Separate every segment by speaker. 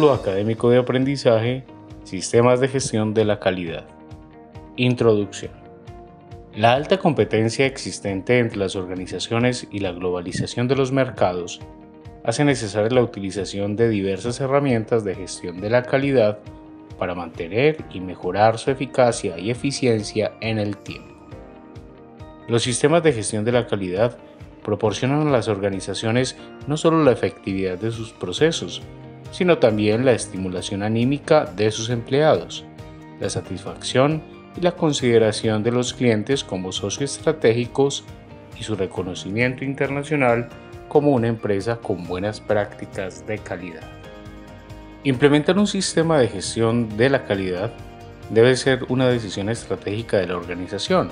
Speaker 1: Módulo Académico de Aprendizaje, Sistemas de Gestión de la Calidad. Introducción. La alta competencia existente entre las organizaciones y la globalización de los mercados hace necesaria la utilización de diversas herramientas de gestión de la calidad para mantener y mejorar su eficacia y eficiencia en el tiempo. Los sistemas de gestión de la calidad proporcionan a las organizaciones no solo la efectividad de sus procesos, sino también la estimulación anímica de sus empleados, la satisfacción y la consideración de los clientes como socios estratégicos y su reconocimiento internacional como una empresa con buenas prácticas de calidad. Implementar un sistema de gestión de la calidad debe ser una decisión estratégica de la organización,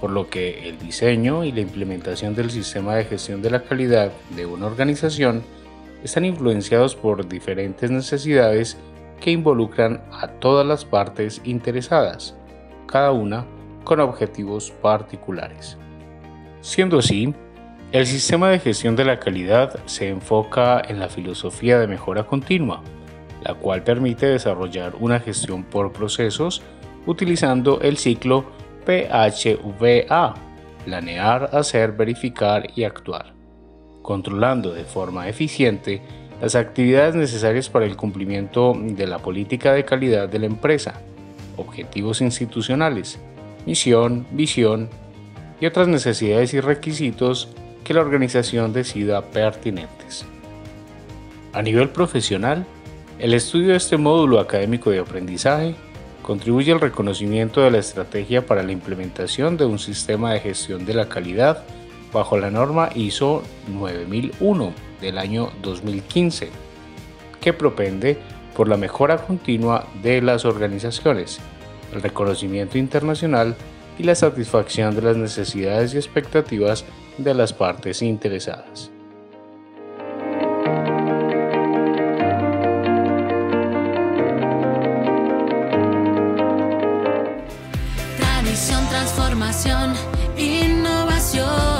Speaker 1: por lo que el diseño y la implementación del sistema de gestión de la calidad de una organización están influenciados por diferentes necesidades que involucran a todas las partes interesadas, cada una con objetivos particulares. Siendo así, el sistema de gestión de la calidad se enfoca en la filosofía de mejora continua, la cual permite desarrollar una gestión por procesos utilizando el ciclo PHVA, planear, hacer, verificar y actuar, controlando de forma eficiente las actividades necesarias para el cumplimiento de la política de calidad de la empresa, objetivos institucionales, misión, visión y otras necesidades y requisitos que la organización decida pertinentes. A nivel profesional, el estudio de este módulo académico de aprendizaje contribuye al reconocimiento de la estrategia para la implementación de un sistema de gestión de la calidad bajo la norma ISO 9001 del año 2015, que propende por la mejora continua de las organizaciones, el reconocimiento internacional y la satisfacción de las necesidades y expectativas de las partes interesadas.
Speaker 2: Tradición, transformación, innovación.